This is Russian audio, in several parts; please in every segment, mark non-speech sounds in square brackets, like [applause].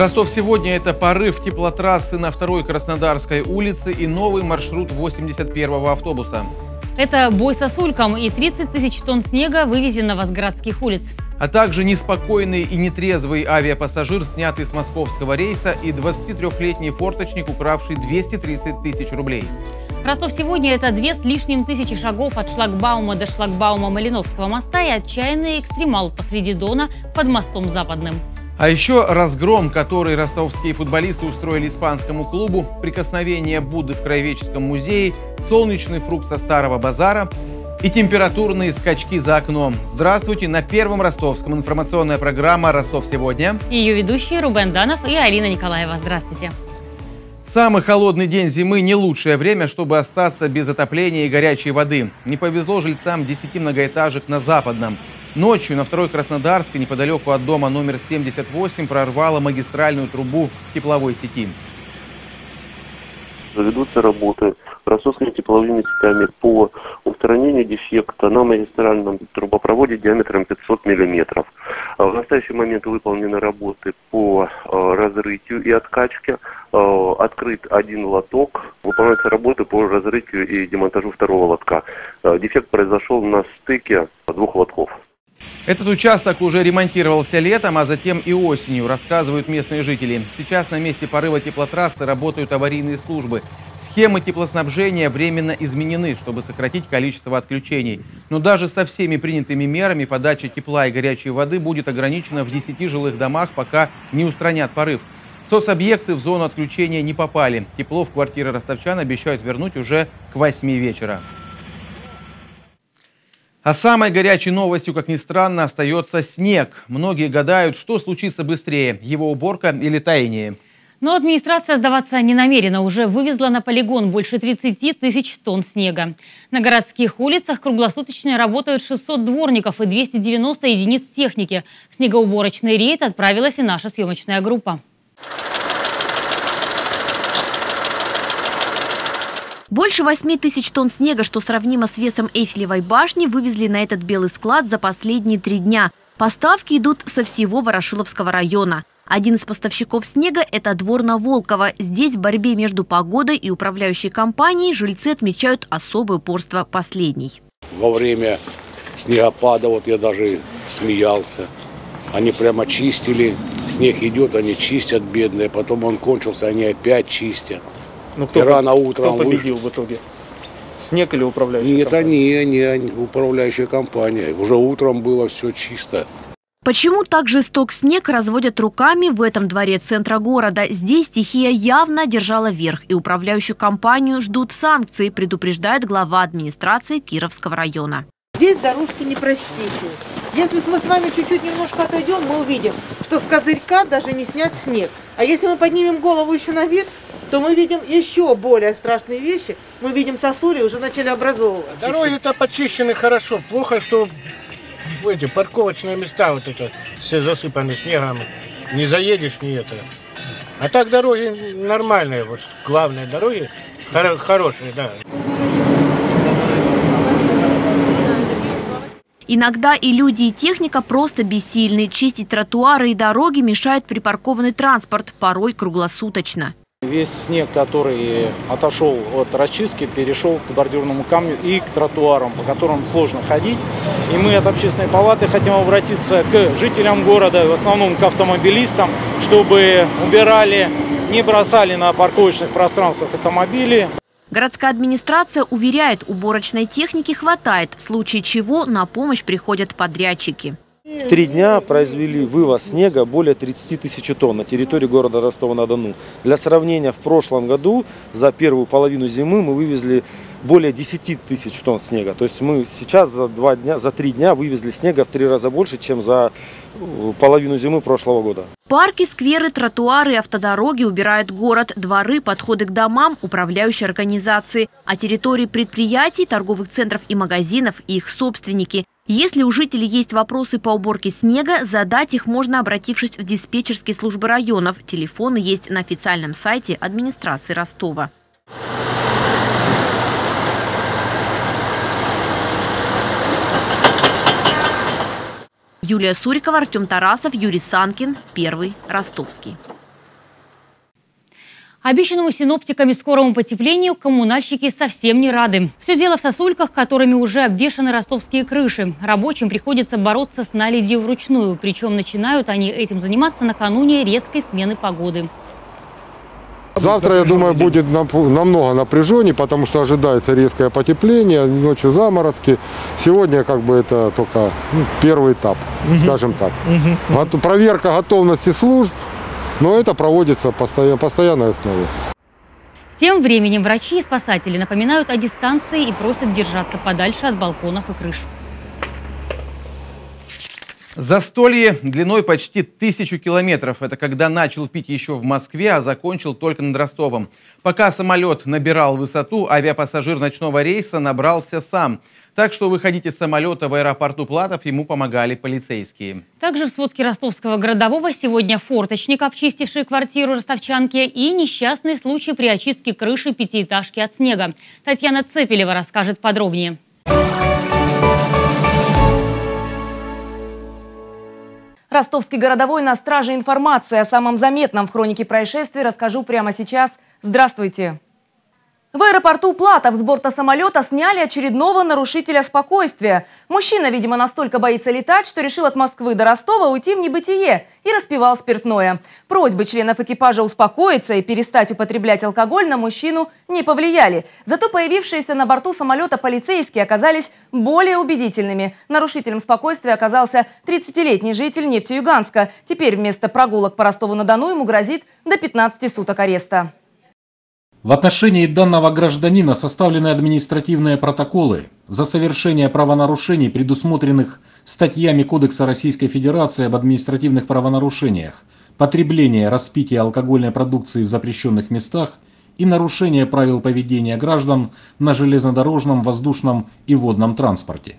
Ростов сегодня – это порыв теплотрассы на второй Краснодарской улице и новый маршрут 81-го автобуса. Это бой со сульком и 30 тысяч тонн снега, вывезенного с городских улиц. А также неспокойный и нетрезвый авиапассажир, снятый с московского рейса, и 23-летний форточник, укравший 230 тысяч рублей. Ростов сегодня – это две с лишним тысячи шагов от шлагбаума до шлагбаума Малиновского моста и отчаянный экстремал посреди Дона под мостом Западным. А еще разгром, который ростовские футболисты устроили испанскому клубу, прикосновение Будды в Краеведческом музее, солнечный фрукт со старого базара и температурные скачки за окном. Здравствуйте! На Первом Ростовском информационная программа «Ростов сегодня». Ее ведущие Рубен Данов и Алина Николаева. Здравствуйте! Самый холодный день зимы – не лучшее время, чтобы остаться без отопления и горячей воды. Не повезло жильцам 10 многоэтажек на Западном – Ночью на второй Краснодарской, неподалеку от дома номер 78, прорвало магистральную трубу тепловой сети. Ведутся работы ростовскими тепловыми сетями по устранению дефекта на магистральном трубопроводе диаметром 500 мм. В настоящий момент выполнены работы по э, разрытию и откачке. Э, открыт один лоток. Выполняются работы по разрытию и демонтажу второго лотка. Э, дефект произошел на стыке двух лотков. Этот участок уже ремонтировался летом, а затем и осенью, рассказывают местные жители. Сейчас на месте порыва теплотрассы работают аварийные службы. Схемы теплоснабжения временно изменены, чтобы сократить количество отключений. Но даже со всеми принятыми мерами подача тепла и горячей воды будет ограничена в 10 жилых домах, пока не устранят порыв. Соцобъекты в зону отключения не попали. Тепло в квартиры ростовчан обещают вернуть уже к 8 вечера. А самой горячей новостью, как ни странно, остается снег. Многие гадают, что случится быстрее – его уборка или таяние. Но администрация сдаваться не намерена. Уже вывезла на полигон больше 30 тысяч тонн снега. На городских улицах круглосуточно работают 600 дворников и 290 единиц техники. В снегоуборочный рейд отправилась и наша съемочная группа. Больше 8 тысяч тонн снега, что сравнимо с весом Эйфелевой башни, вывезли на этот белый склад за последние три дня. Поставки идут со всего Ворошиловского района. Один из поставщиков снега – это двор на Волково. Здесь в борьбе между погодой и управляющей компанией жильцы отмечают особое упорство последней. Во время снегопада, вот я даже смеялся, они прямо чистили, снег идет, они чистят бедные, потом он кончился, они опять чистят. Ну, кто, и рано утром кто победил вышел. в итоге? Снег или управляющая Нет, компания? они, они, управляющая компания. Уже утром было все чисто. Почему так жесток снег разводят руками в этом дворе центра города? Здесь стихия явно держала верх, и управляющую компанию ждут санкции, предупреждает глава администрации Кировского района. Здесь дорожки не прочтите. Если мы с вами чуть-чуть немножко отойдем, мы увидим, что с козырька даже не снять снег. А если мы поднимем голову еще наверх, то мы видим еще более страшные вещи. Мы видим сосули уже начали образовываться. Дороги-то почищены хорошо. Плохо, что эти парковочные места вот это все засыпаны снегом. Не заедешь, ни это. А так дороги нормальные, вот главные дороги хоро хорошие, да. Иногда и люди, и техника просто бессильны. Чистить тротуары и дороги мешает припаркованный транспорт, порой круглосуточно. Весь снег, который отошел от расчистки, перешел к бордюрному камню и к тротуарам, по которым сложно ходить. И мы от общественной палаты хотим обратиться к жителям города, в основном к автомобилистам, чтобы убирали, не бросали на парковочных пространствах автомобили. Городская администрация уверяет, уборочной техники хватает, в случае чего на помощь приходят подрядчики. Три дня произвели вывоз снега более 30 тысяч тонн на территории города Ростова-на-Дону. Для сравнения, в прошлом году за первую половину зимы мы вывезли более 10 тысяч тонн снега. То есть мы сейчас за, два дня, за три дня вывезли снега в три раза больше, чем за э, половину зимы прошлого года. Парки, скверы, тротуары, автодороги убирает город, дворы, подходы к домам, управляющие организации, а территории предприятий, торговых центров и магазинов и их собственники. Если у жителей есть вопросы по уборке снега, задать их можно, обратившись в диспетчерские службы районов. Телефоны есть на официальном сайте администрации Ростова. Юлия Сурикова, Артем Тарасов, Юрий Санкин. Первый. Ростовский. Обещанному синоптиками скорому потеплению коммунальщики совсем не рады. Все дело в сосульках, которыми уже обвешаны ростовские крыши. Рабочим приходится бороться с наледью вручную. Причем начинают они этим заниматься накануне резкой смены погоды. Завтра, я думаю, будет намного напряженнее, потому что ожидается резкое потепление, ночью заморозки. Сегодня как бы это только ну, первый этап, скажем так. Проверка готовности служб, но это проводится постоянно, постоянной основе. Тем временем врачи и спасатели напоминают о дистанции и просят держаться подальше от балконов и крыш. Застолье длиной почти тысячу километров. Это когда начал пить еще в Москве, а закончил только над Ростовом. Пока самолет набирал высоту, авиапассажир ночного рейса набрался сам. Так что выходить из самолета в аэропорту Платов ему помогали полицейские. Также в сводке ростовского городового сегодня форточник, обчистивший квартиру ростовчанки, и несчастный случай при очистке крыши пятиэтажки от снега. Татьяна Цепелева расскажет подробнее. Ростовский городовой на страже информации о самом заметном в хронике происшествия расскажу прямо сейчас. Здравствуйте! В аэропорту Платов с борта самолета сняли очередного нарушителя спокойствия. Мужчина, видимо, настолько боится летать, что решил от Москвы до Ростова уйти в небытие и распивал спиртное. Просьбы членов экипажа успокоиться и перестать употреблять алкоголь на мужчину не повлияли. Зато появившиеся на борту самолета полицейские оказались более убедительными. Нарушителем спокойствия оказался 30-летний житель Нефтеюганска. Теперь вместо прогулок по Ростову-на-Дону ему грозит до 15 суток ареста. В отношении данного гражданина составлены административные протоколы за совершение правонарушений, предусмотренных статьями Кодекса Российской Федерации об административных правонарушениях, потребление, распитие алкогольной продукции в запрещенных местах и нарушение правил поведения граждан на железнодорожном, воздушном и водном транспорте.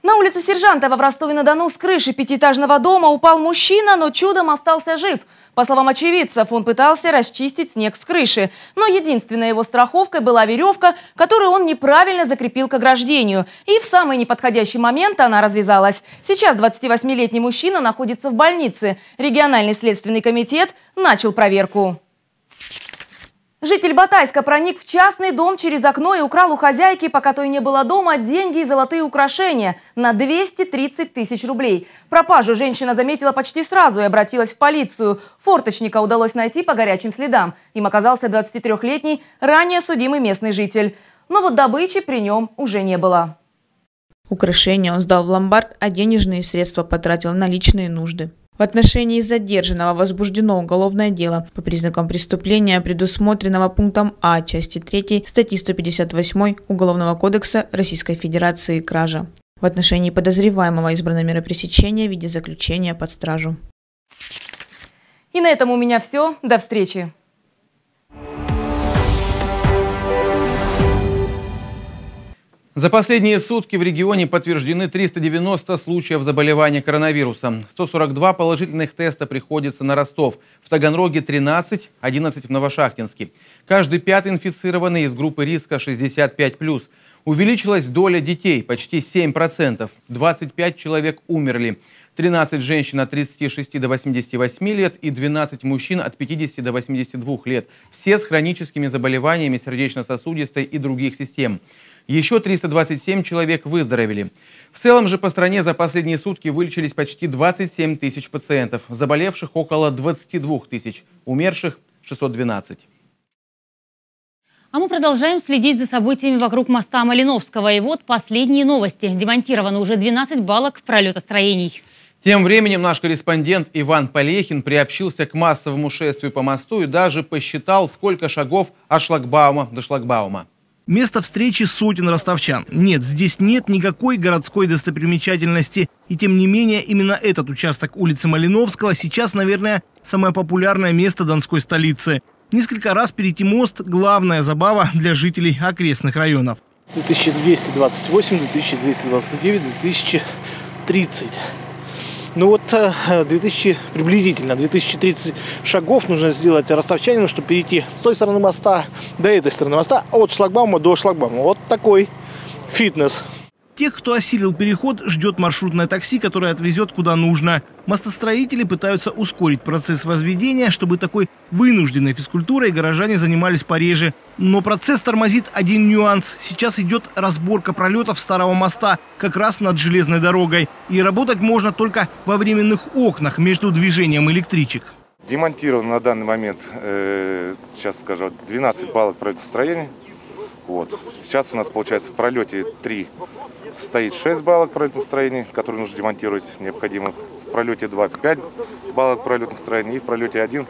На улице Сержантова в Ростове-на-Дону с крыши пятиэтажного дома упал мужчина, но чудом остался жив. По словам очевидцев, он пытался расчистить снег с крыши. Но единственной его страховкой была веревка, которую он неправильно закрепил к ограждению. И в самый неподходящий момент она развязалась. Сейчас 28-летний мужчина находится в больнице. Региональный следственный комитет начал проверку. Житель Батайска проник в частный дом через окно и украл у хозяйки, пока той не было дома, деньги и золотые украшения на 230 тысяч рублей. Пропажу женщина заметила почти сразу и обратилась в полицию. Форточника удалось найти по горячим следам. Им оказался 23-летний, ранее судимый местный житель. Но вот добычи при нем уже не было. Украшения он сдал в ломбард, а денежные средства потратил на личные нужды. В отношении задержанного возбуждено уголовное дело по признакам преступления, предусмотренного пунктом А части 3 статьи 158 Уголовного кодекса Российской Федерации «Кража». В отношении подозреваемого избрано мера пресечения в виде заключения под стражу. И на этом у меня все. До встречи! За последние сутки в регионе подтверждены 390 случаев заболевания коронавирусом. 142 положительных теста приходится на Ростов. В Таганроге 13, 11 в Новошахтинске. Каждый пятый инфицированный из группы риска 65+. Увеличилась доля детей почти 7%. 25 человек умерли. 13 женщин от 36 до 88 лет и 12 мужчин от 50 до 82 лет. Все с хроническими заболеваниями сердечно-сосудистой и других систем. Еще 327 человек выздоровели. В целом же по стране за последние сутки вылечились почти 27 тысяч пациентов, заболевших около 22 тысяч, умерших 612. А мы продолжаем следить за событиями вокруг моста Малиновского. И вот последние новости. Демонтировано уже 12 балок пролетостроений. Тем временем наш корреспондент Иван Полехин приобщился к массовому шествию по мосту и даже посчитал, сколько шагов от шлагбаума до шлагбаума. Место встречи сотен ростовчан. Нет, здесь нет никакой городской достопримечательности. И тем не менее, именно этот участок улицы Малиновского сейчас, наверное, самое популярное место Донской столицы. Несколько раз перейти мост – главная забава для жителей окрестных районов. 2228, 2229, 2030. Ну вот 2000, приблизительно 2030 шагов нужно сделать ростовчанину, чтобы перейти с той стороны моста до этой стороны моста, от шлагбаума до шлагбаума. Вот такой фитнес. Тех, кто осилил переход, ждет маршрутное такси, которое отвезет куда нужно. Мостостроители пытаются ускорить процесс возведения, чтобы такой вынужденной физкультурой горожане занимались пореже. Но процесс тормозит один нюанс. Сейчас идет разборка пролетов старого моста как раз над железной дорогой. И работать можно только во временных окнах между движением электричек. Демонтировано на данный момент, э, сейчас скажу, 12 балок строения. Вот. Сейчас у нас получается в пролете 3 стоит 6 балок пролетных строений, которые нужно демонтировать необходимо. В пролете 2 5 балок пролетных строений и в пролете 1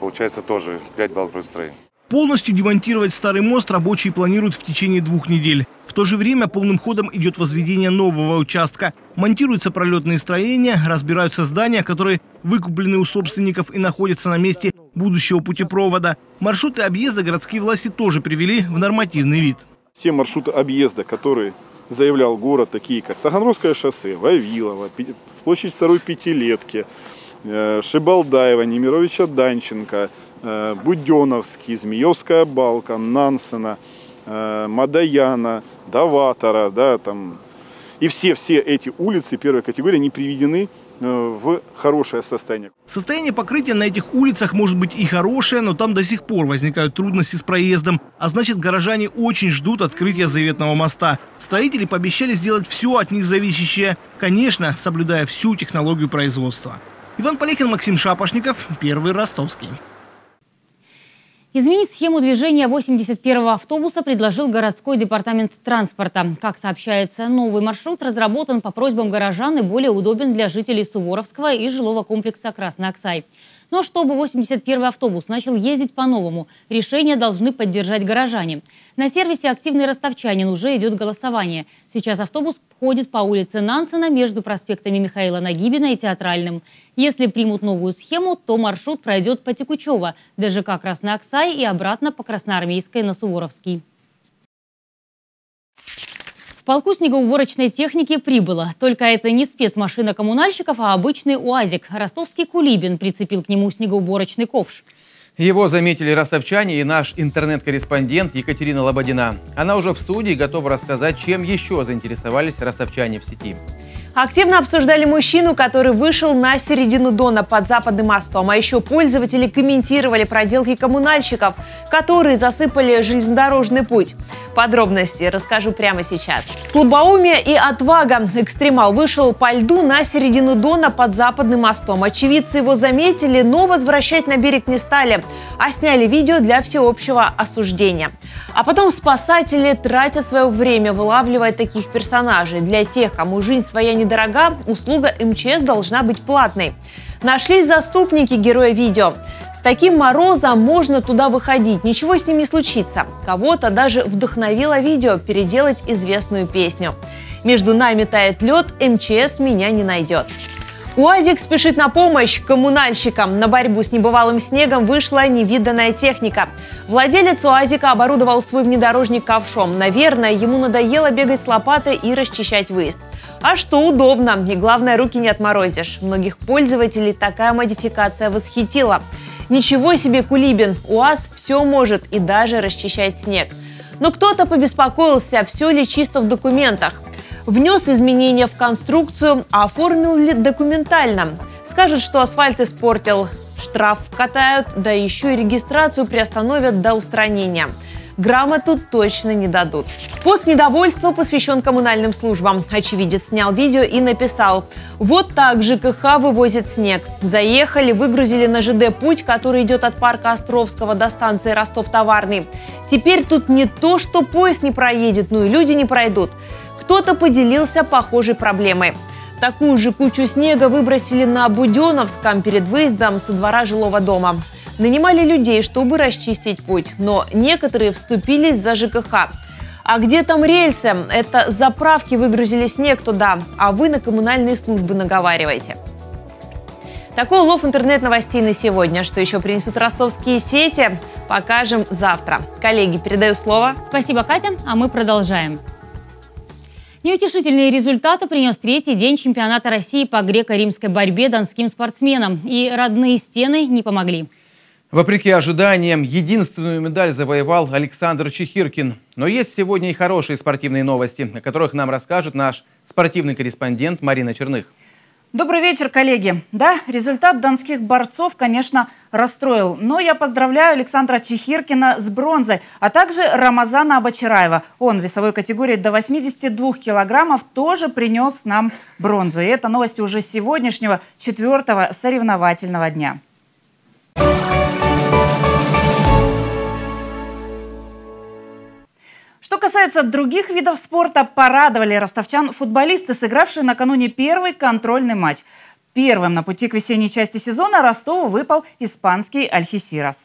получается тоже 5 балок пролетных строений. Полностью демонтировать старый мост рабочие планируют в течение двух недель. В то же время полным ходом идет возведение нового участка. Монтируются пролетные строения, разбираются здания, которые выкуплены у собственников и находятся на месте будущего путепровода. Маршруты объезда городские власти тоже привели в нормативный вид. Все маршруты объезда, которые заявлял город, такие как Таганрогское шоссе, Вавилово, площадь второй пятилетки, э, Шибалдаева, Немировича Данченко, Буденовский, Змеевская балка, Нансена, э, Мадаяна, Даватора, да, там. И все-все эти улицы первой категории не приведены Э, в хорошее состояние. Состояние покрытия на этих улицах может быть и хорошее, но там до сих пор возникают трудности с проездом. А значит, горожане очень ждут открытия заветного моста. Строители пообещали сделать все от них зависящее, конечно, соблюдая всю технологию производства. Иван Полехин, Максим Шапошников, Первый Ростовский. Изменить схему движения 81-го автобуса предложил городской департамент транспорта. Как сообщается, новый маршрут разработан по просьбам горожан и более удобен для жителей Суворовского и жилого комплекса Красный Оксай. Но чтобы 81-й автобус начал ездить по-новому, решение должны поддержать горожане. На сервисе «Активный ростовчанин» уже идет голосование. Сейчас автобус ходит по улице Нансена между проспектами Михаила Нагибина и Театральным. Если примут новую схему, то маршрут пройдет по Текучево, ДЖК Красный Оксай и обратно по Красноармейской на Суворовский полку снегоуборочной техники прибыло. Только это не спецмашина коммунальщиков, а обычный УАЗик. Ростовский Кулибин прицепил к нему снегоуборочный ковш. Его заметили ростовчане и наш интернет-корреспондент Екатерина Лободина. Она уже в студии готова рассказать, чем еще заинтересовались ростовчане в сети. Активно обсуждали мужчину, который вышел на середину Дона под Западным мостом. А еще пользователи комментировали проделки коммунальщиков, которые засыпали железнодорожный путь. Подробности расскажу прямо сейчас. Слабоумие и отвага. Экстремал вышел по льду на середину Дона под Западным мостом. Очевидцы его заметили, но возвращать на берег не стали, а сняли видео для всеобщего осуждения. А потом спасатели тратят свое время, вылавливая таких персонажей. Для тех, кому жизнь своя не недорога, услуга МЧС должна быть платной. Нашлись заступники героя видео. С таким морозом можно туда выходить, ничего с ним не случится. Кого-то даже вдохновило видео переделать известную песню. Между нами тает лед, МЧС меня не найдет. УАЗик спешит на помощь коммунальщикам. На борьбу с небывалым снегом вышла невиданная техника. Владелец УАЗика оборудовал свой внедорожник ковшом. Наверное, ему надоело бегать с лопатой и расчищать выезд. А что удобно. И главное, руки не отморозишь. Многих пользователей такая модификация восхитила. Ничего себе, Кулибин, УАЗ все может и даже расчищать снег. Но кто-то побеспокоился, все ли чисто в документах внес изменения в конструкцию, а оформил ли документально. Скажет, что асфальт испортил, штраф катают, да еще и регистрацию приостановят до устранения. Грамоту точно не дадут. Пост недовольства посвящен коммунальным службам. Очевидец снял видео и написал «Вот так ЖКХ вывозит снег. Заехали, выгрузили на ЖД путь, который идет от парка Островского до станции Ростов-Товарный. Теперь тут не то, что поезд не проедет, но и люди не пройдут. Кто-то поделился похожей проблемой. Такую же кучу снега выбросили на Буденовском перед выездом со двора жилого дома. Нанимали людей, чтобы расчистить путь, но некоторые вступились за ЖКХ. А где там рельсы? Это заправки выгрузили снег туда, а вы на коммунальные службы наговариваете. Такой улов интернет-новостей на сегодня. Что еще принесут ростовские сети, покажем завтра. Коллеги, передаю слово. Спасибо, Катя, а мы продолжаем. Неутешительные результаты принес третий день чемпионата России по греко-римской борьбе донским спортсменам. И родные стены не помогли. Вопреки ожиданиям, единственную медаль завоевал Александр Чехиркин. Но есть сегодня и хорошие спортивные новости, о которых нам расскажет наш спортивный корреспондент Марина Черных. Добрый вечер, коллеги. Да, результат донских борцов, конечно, расстроил. Но я поздравляю Александра Чехиркина с бронзой, а также Рамазана Абачараева. Он в весовой категории до 82 килограммов тоже принес нам бронзу. И это новости уже сегодняшнего четвертого соревновательного дня. Что касается других видов спорта, порадовали ростовчан футболисты, сыгравшие накануне первый контрольный матч. Первым на пути к весенней части сезона Ростову выпал испанский Альхисирас.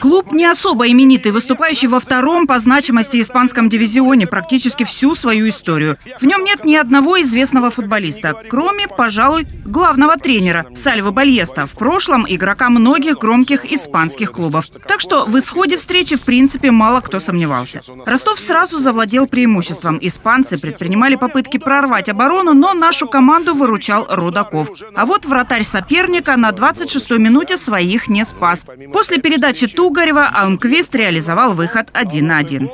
Клуб не особо именитый, выступающий во втором по значимости испанском дивизионе практически всю свою историю. В нем нет ни одного известного футболиста, кроме, пожалуй, главного тренера Сальвы Бальеста, в прошлом игрока многих громких испанских клубов. Так что в исходе встречи, в принципе, мало кто сомневался. Ростов сразу завладел преимуществом. Испанцы предпринимали попытки прорвать оборону, но нашу команду выручал Рудаков. А вот вратарь соперника на 26-й минуте своих не спас. После передачи Тугарева Алмквист реализовал выход один на один.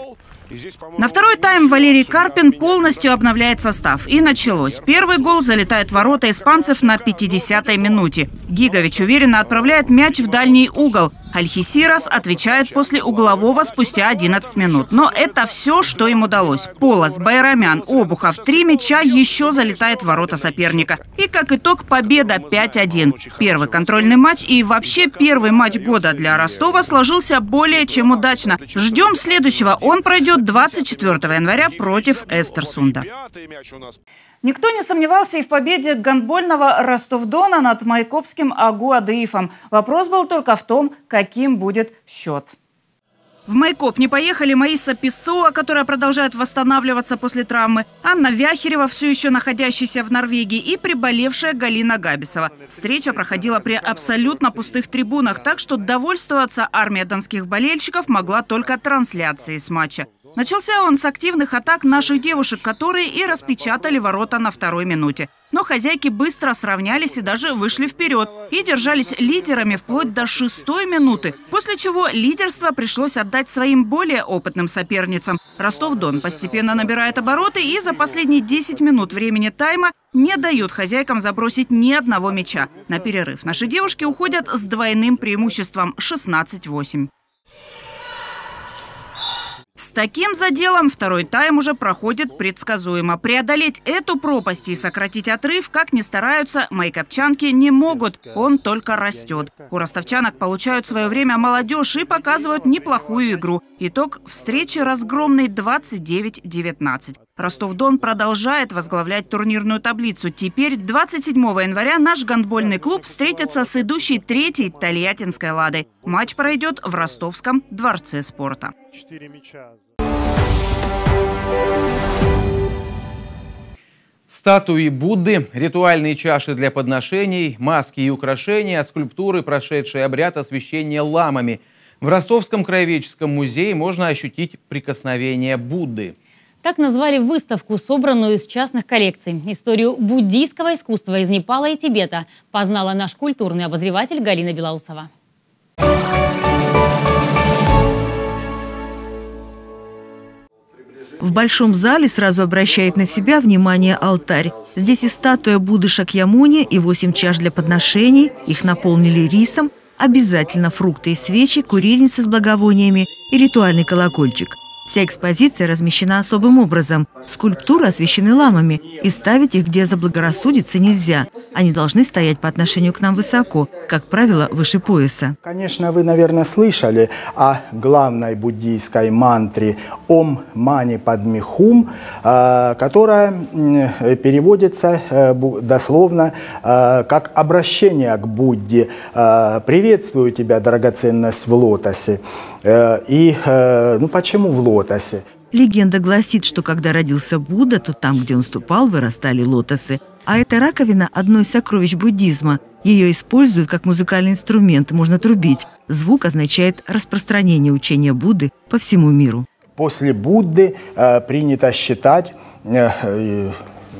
На второй тайм Валерий Карпин полностью обновляет состав. И началось. Первый гол залетает в ворота испанцев на 50-й минуте. Гигович уверенно отправляет мяч в дальний угол. Альхисирас отвечает после углового спустя 11 минут. Но это все, что им удалось. Полос, Байрамян, Обухов, три мяча еще залетает в ворота соперника. И как итог победа 5-1. Первый контрольный матч и вообще первый матч года для Ростова сложился более чем удачно. Ждем следующего. Он пройдет 24 января против Эстерсунда. Никто не сомневался и в победе гандбольного Ростов-Дона над Майкопским Агу-Адыифом. Вопрос был только в том, каким будет счет. В Майкоп не поехали Маиса Писоа, которая продолжает восстанавливаться после травмы, Анна Вяхерева, все еще находящаяся в Норвегии, и приболевшая Галина Габисова. Встреча проходила при абсолютно пустых трибунах, так что довольствоваться армия донских болельщиков могла только трансляцией с матча. Начался он с активных атак наших девушек, которые и распечатали ворота на второй минуте. Но хозяйки быстро сравнялись и даже вышли вперед. И держались лидерами вплоть до шестой минуты. После чего лидерство пришлось отдать своим более опытным соперницам. Ростов-Дон постепенно набирает обороты и за последние 10 минут времени тайма не дают хозяйкам забросить ни одного мяча. На перерыв наши девушки уходят с двойным преимуществом 16-8. С таким заделом второй тайм уже проходит предсказуемо. Преодолеть эту пропасть и сократить отрыв, как ни стараются, мои копчанки не могут. Он только растет. У ростовчанок получают свое время молодежь и показывают неплохую игру. Итог встречи разгромный 29-19. Ростов-Дон продолжает возглавлять турнирную таблицу. Теперь 27 января наш гандбольный клуб встретится с идущей третьей Тольяттинской «Ладой». Матч пройдет в Ростовском дворце спорта. Статуи Будды, ритуальные чаши для подношений, маски и украшения, скульптуры, прошедшие обряд освящения ламами. В Ростовском краеведческом музее можно ощутить прикосновение Будды. Так назвали выставку, собранную из частных коллекций. Историю буддийского искусства из Непала и Тибета познала наш культурный обозреватель Галина Белоусова. В большом зале сразу обращает на себя внимание алтарь. Здесь и статуя Будды Шакьямуни, и восемь чаш для подношений. Их наполнили рисом, обязательно фрукты и свечи, курильница с благовониями и ритуальный колокольчик – Вся экспозиция размещена особым образом. Скульптуры освещены ламами, и ставить их где заблагорассудится нельзя. Они должны стоять по отношению к нам высоко, как правило, выше пояса. Конечно, вы, наверное, слышали о главной буддийской мантре «Ом Мани Падми Хум», э, которая переводится э, дословно э, как обращение к Будде. «Приветствую тебя, драгоценность в лотосе». И ну почему в лотосе? Легенда гласит, что когда родился Будда, то там, где он ступал, вырастали лотосы. А эта раковина – одно из сокровищ буддизма. Ее используют как музыкальный инструмент, можно трубить. Звук означает распространение учения Будды по всему миру. После Будды э, принято считать э, э,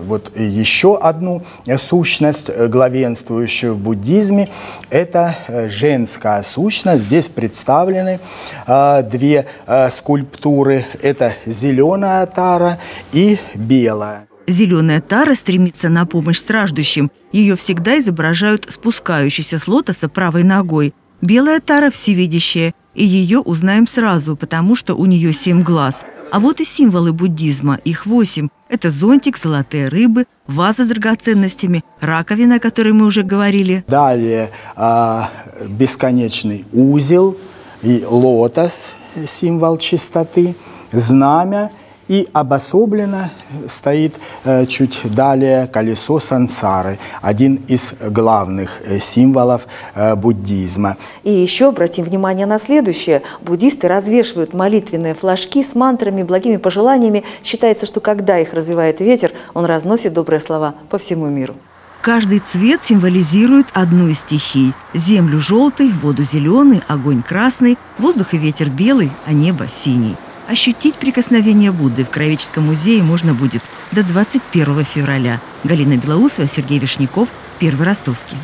вот еще одну сущность, э, главенствующую в буддизме, это э, женская сущность. Здесь представлены э, две э, скульптуры. Это зеленая тара и белая. Зеленая тара стремится на помощь страждущим. Ее всегда изображают спускающейся с лотоса правой ногой. Белая тара всевидящая, и ее узнаем сразу, потому что у нее семь глаз. А вот и символы буддизма, их восемь. Это зонтик, золотые рыбы, ваза с драгоценностями, раковина, о которой мы уже говорили. Далее э, бесконечный узел и лотос, символ чистоты, знамя и обособленно стоит э, чуть далее колесо сансары, один из главных э, символов э, буддизма. И еще обратим внимание на следующее. Буддисты развешивают молитвенные флажки с мантрами, благими пожеланиями. Считается, что когда их развивает ветер, он разносит добрые слова по всему миру. Каждый цвет символизирует одну из стихий. Землю желтый, воду зеленый, огонь красный, воздух и ветер белый, а небо синий. Ощутить прикосновение Будды в Краеведческом музее можно будет до 21 февраля. Галина Белоусова, Сергей Вишняков, Первый Ростовский.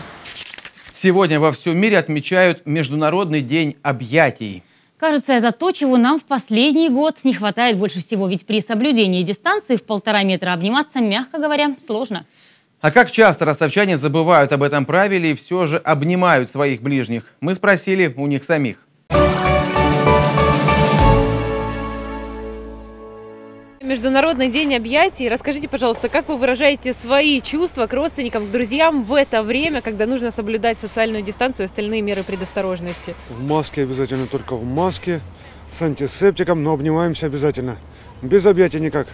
Сегодня во всем мире отмечают Международный день объятий. Кажется, это то, чего нам в последний год не хватает больше всего, ведь при соблюдении дистанции в полтора метра обниматься, мягко говоря, сложно. А как часто ростовчане забывают об этом правиле и все же обнимают своих ближних? Мы спросили у них самих. Международный день объятий. Расскажите, пожалуйста, как вы выражаете свои чувства к родственникам, к друзьям в это время, когда нужно соблюдать социальную дистанцию и остальные меры предосторожности? В маске обязательно, только в маске, с антисептиком, но обнимаемся обязательно. Без объятий никак.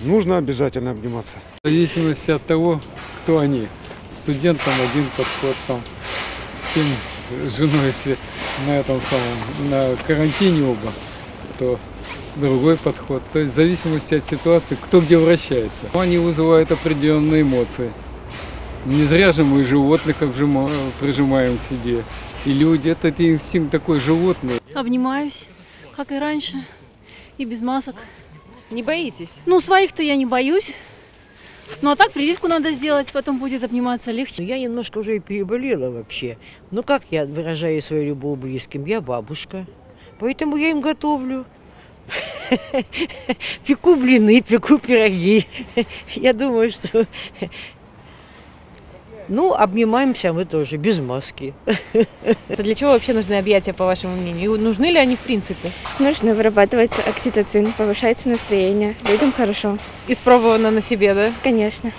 Нужно обязательно обниматься. В зависимости от того, кто они. Студентам один подход, там, тем женой, если на этом самом, на карантине оба, то другой подход. То есть в зависимости от ситуации, кто где вращается. Они вызывают определенные эмоции. Не зря же мы животных обжима, прижимаем к себе. И люди, это, это инстинкт такой животный. Обнимаюсь, как и раньше, и без масок. Не боитесь? Ну, своих-то я не боюсь. Ну, а так прививку надо сделать, потом будет обниматься легче. Я немножко уже и переболела вообще. Ну, как я выражаю свою любовь близким? Я бабушка, поэтому я им готовлю. [laughs] Пеку блины, пеку пироги. Я думаю, что... Ну, обнимаемся мы тоже, без маски. Это для чего вообще нужны объятия, по вашему мнению? И нужны ли они в принципе? Нужно вырабатывается окситоцин, повышается настроение, людям хорошо. Испробовано на себе, да? Конечно.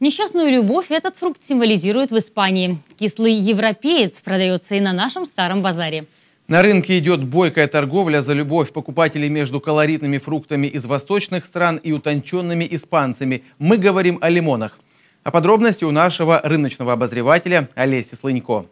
Несчастную любовь этот фрукт символизирует в Испании. Кислый европеец продается и на нашем старом базаре. На рынке идет бойкая торговля за любовь покупателей между колоритными фруктами из восточных стран и утонченными испанцами. Мы говорим о лимонах. А подробности у нашего рыночного обозревателя Олеси Слынько.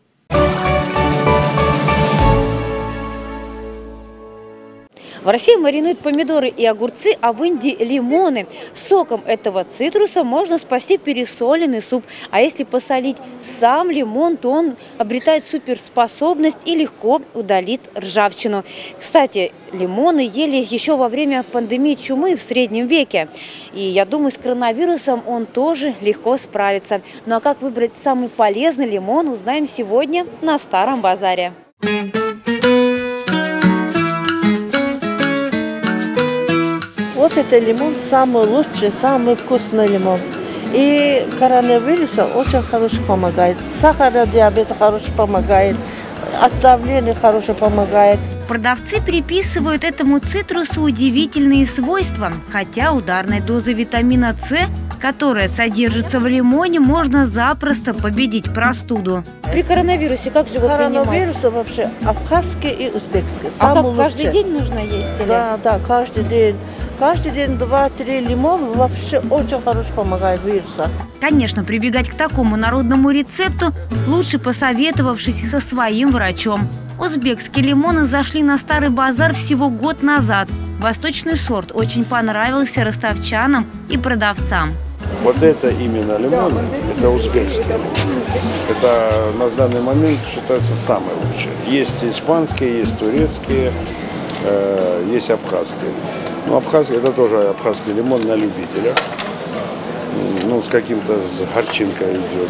В России маринуют помидоры и огурцы, а в Индии лимоны. Соком этого цитруса можно спасти пересоленный суп. А если посолить сам лимон, то он обретает суперспособность и легко удалит ржавчину. Кстати, лимоны ели еще во время пандемии чумы в среднем веке. И я думаю, с коронавирусом он тоже легко справится. Ну а как выбрать самый полезный лимон, узнаем сегодня на Старом базаре. Вот это лимон самый лучший, самый вкусный лимон. И коронавируса очень хорошо помогает. Сахарный диабет хорошо помогает. От давления хорошо помогает. Продавцы приписывают этому цитрусу удивительные свойства, хотя ударной дозы витамина С, которая содержится в лимоне, можно запросто победить простуду. При коронавирусе как же его Коронавирус вообще абхазский и узбекский. А как, каждый день нужно есть? или? Да, да, каждый день. Каждый день 2-3 лимона вообще очень хорошо помогает вирусу. Конечно, прибегать к такому народному рецепту лучше посоветовавшись со своим врачом. Узбекские лимоны зашли на старый базар всего год назад. Восточный сорт очень понравился ростовчанам и продавцам. Вот это именно лимоны, это узбекские. Это на данный момент считается самое лучшее. Есть испанские, есть турецкие, э, есть абхазские. Ну, абхазский, это тоже абхазский лимон на любителя. Ну, с каким-то горчинкой идет.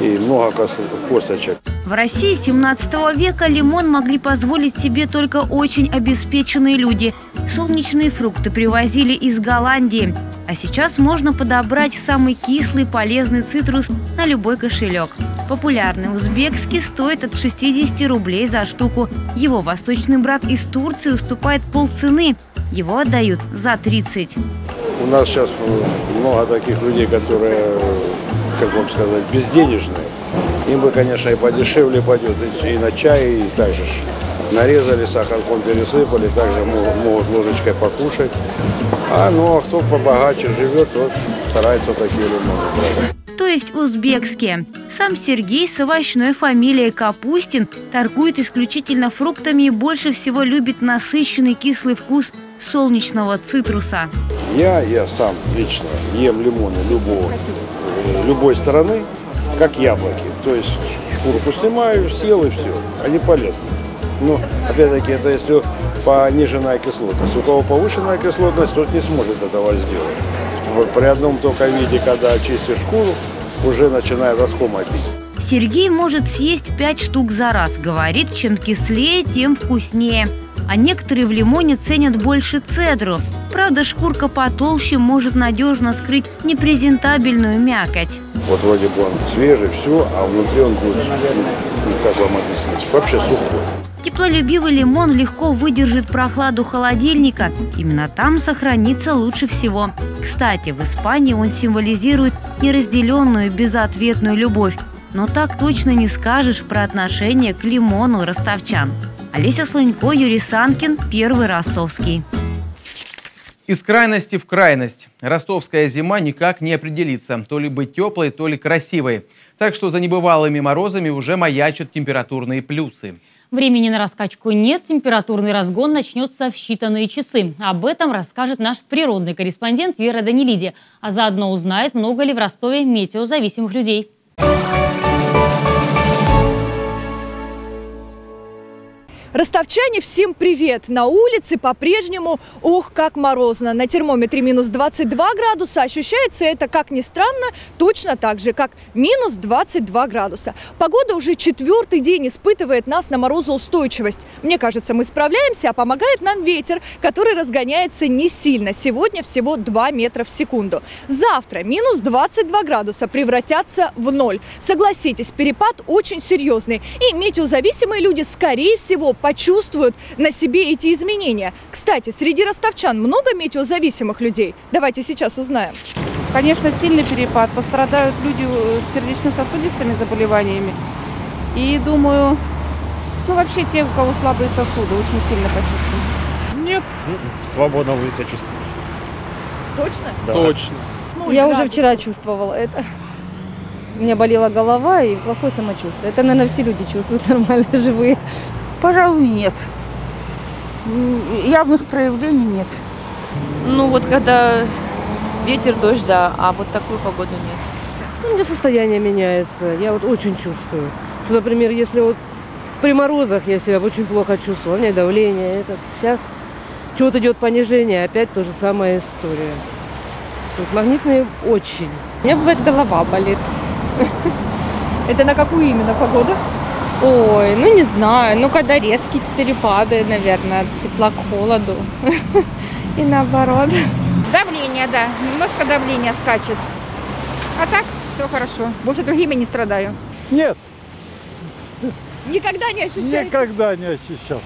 И много косточек. В России 17 века лимон могли позволить себе только очень обеспеченные люди. Солнечные фрукты привозили из Голландии. А сейчас можно подобрать самый кислый полезный цитрус на любой кошелек. Популярный узбекский стоит от 60 рублей за штуку. Его восточный брат из Турции уступает полцены. Его отдают за 30. У нас сейчас много таких людей, которые, как вам сказать, безденежные. Им бы, конечно, и подешевле пойдет, и на чай, и так же нарезали, сахарком пересыпали, также могут ложечкой покушать. А ну, а кто побогаче живет, тот старается такие лимоны брать то есть узбекские. Сам Сергей с овощной фамилией Капустин торгует исключительно фруктами и больше всего любит насыщенный кислый вкус солнечного цитруса. Я, я сам лично ем лимоны любого, любой стороны, как яблоки. То есть шкурку снимаю, съел и все. Они полезны. Но, опять-таки, это если пониженная кислотность. У кого повышенная кислотность, тот не сможет этого сделать. При одном только виде, когда очистишь шкуру, уже начинает оскомой пить. Сергей может съесть 5 штук за раз. Говорит, чем кислее, тем вкуснее. А некоторые в лимоне ценят больше цедру. Правда, шкурка потолще может надежно скрыть непрезентабельную мякоть. Вот вроде бы он свежий, все, а внутри он будет, ну, как вам объяснить, вообще сухой. Теплолюбивый лимон легко выдержит прохладу холодильника. Именно там сохранится лучше всего. Кстати, в Испании он символизирует неразделенную безответную любовь. Но так точно не скажешь про отношение к лимону ростовчан. Олеся Слынько, Юрий Санкин, Первый Ростовский. Из крайности в крайность. Ростовская зима никак не определится. То ли быть теплой, то ли красивой. Так что за небывалыми морозами уже маячат температурные плюсы. Времени на раскачку нет, температурный разгон начнется в считанные часы. Об этом расскажет наш природный корреспондент Вера Данилиди, а заодно узнает, много ли в Ростове метеозависимых людей. Ростовчане, всем привет! На улице по-прежнему, ох, как морозно. На термометре минус 22 градуса. Ощущается это, как ни странно, точно так же, как минус 22 градуса. Погода уже четвертый день испытывает нас на морозоустойчивость. Мне кажется, мы справляемся, а помогает нам ветер, который разгоняется не сильно. Сегодня всего 2 метра в секунду. Завтра минус 22 градуса превратятся в ноль. Согласитесь, перепад очень серьезный. И метеозависимые люди, скорее всего, почувствуют на себе эти изменения. Кстати, среди ростовчан много метеозависимых людей? Давайте сейчас узнаем. Конечно, сильный перепад. Пострадают люди с сердечно-сосудистыми заболеваниями. И думаю, ну вообще те, у кого слабые сосуды, очень сильно почувствуют. Нет, свободно вы себя чувствуете. Точно? Да. Точно. Ну, Я уже вчера чувствовала это. У меня болела голова и плохое самочувствие. Это, наверное, все люди чувствуют [laughs] нормально, живые. Пожалуй, нет. Явных проявлений нет. Ну вот когда ветер, дождь, да, а вот такую погоду нет. Ну, у меня состояние меняется. Я вот очень чувствую. Что, например, если вот при морозах я себя очень плохо чувствую, у меня давление, это сейчас чего-то идет понижение, опять то же самая история. То есть магнитные очень. У меня бывает голова болит. [laughs] Это на какую именно погоду? Ой, ну не знаю, ну когда резкие перепады, наверное, от тепла к холоду. [laughs] И наоборот. Давление, да, немножко давление скачет. А так все хорошо, больше другими не страдаю. Нет. Никогда не ощущал? Никогда не ощущал.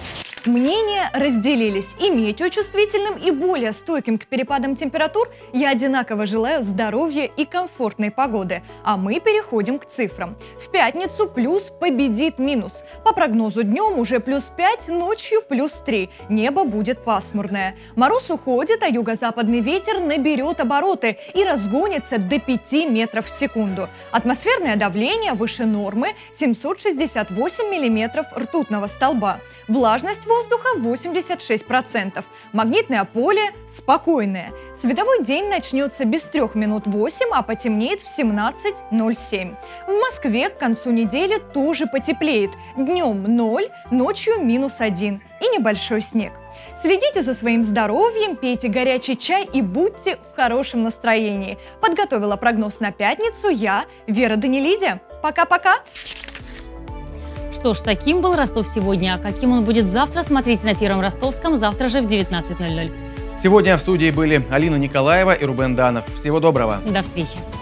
Мнения разделились. И метеочувствительным, и более стойким к перепадам температур я одинаково желаю здоровья и комфортной погоды. А мы переходим к цифрам. В пятницу плюс победит минус. По прогнозу днем уже плюс 5, ночью плюс 3. Небо будет пасмурное. Мороз уходит, а юго-западный ветер наберет обороты и разгонится до 5 метров в секунду. Атмосферное давление выше нормы 768 миллиметров ртутного столба. Влажность воздуха 86%. Магнитное поле спокойное. Световой день начнется без 3 минут 8, а потемнеет в 17.07. В Москве к концу недели тоже потеплеет. Днем 0, ночью минус 1 и небольшой снег. Следите за своим здоровьем, пейте горячий чай и будьте в хорошем настроении. Подготовила прогноз на пятницу я, Вера Данилидия. Пока-пока! Что ж, таким был Ростов сегодня. А каким он будет завтра, смотрите на Первом Ростовском завтра же в 19.00. Сегодня в студии были Алина Николаева и Рубен Данов. Всего доброго. До встречи.